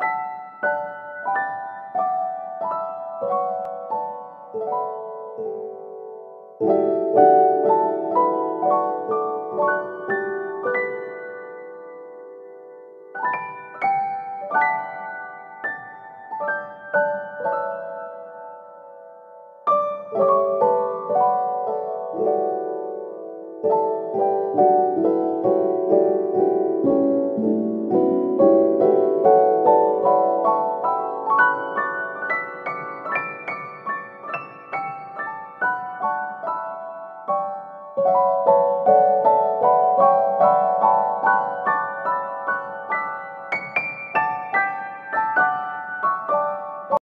you. you